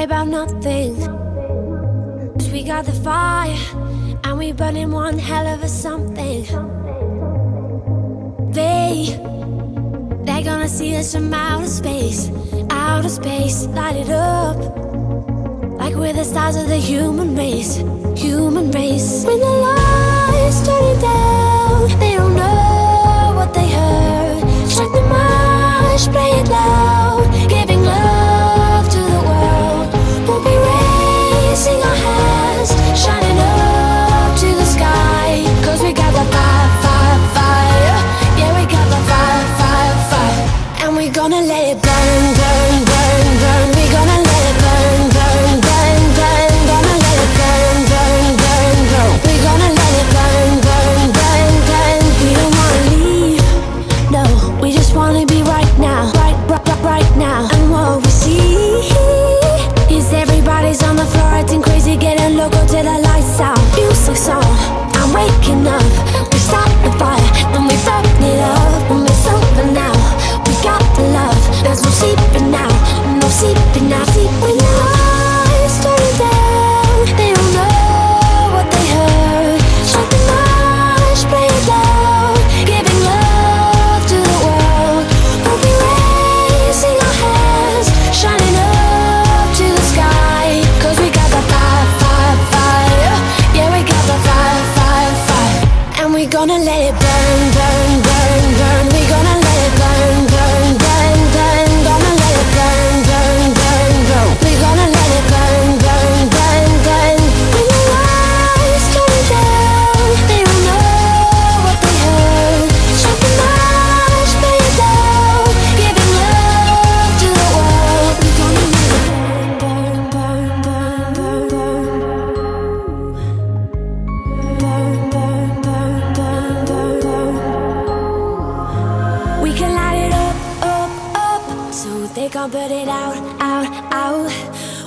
worry about nothing. Cause we got the fire, and we burning one hell of a something. They, they're gonna see us from outer space, outer space, light it up. Like we're the stars of the human race, human race. When the lights turn down, they don't know. gonna let it burn, burn, burn, burn. We gonna let it burn, burn, burn, burn. Gonna let it burn, burn, burn, burn. We gonna let it burn, burn, burn, burn. We don't wanna leave, no. We just wanna be right now, right, right, right now. And what we see.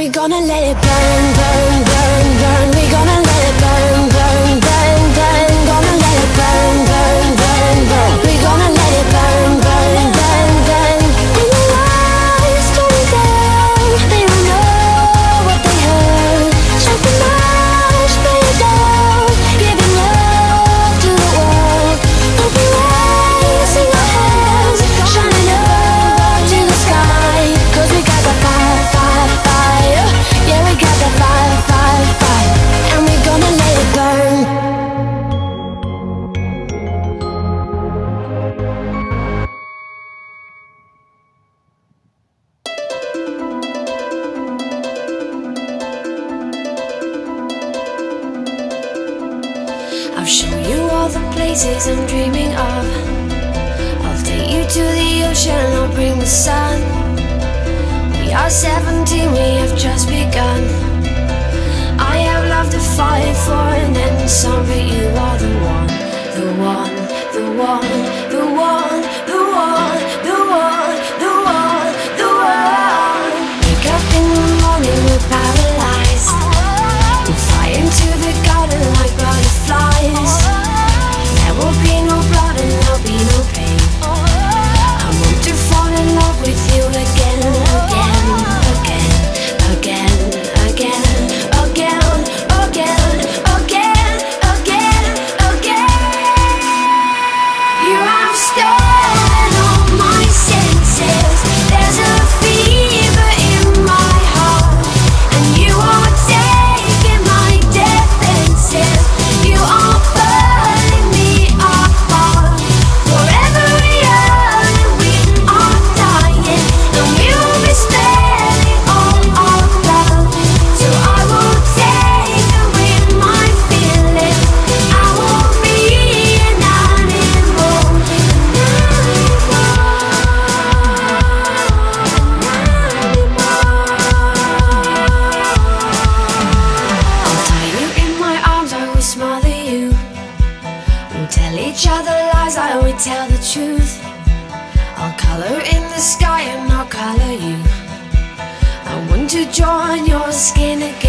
we gonna let it burn, burn, burn, burn. places I'm dreaming of. I'll take you to the ocean, I'll bring the sun. We are 17, we have just begun. I have love to fight for and then some, but you are the one, the one, the one. Skin.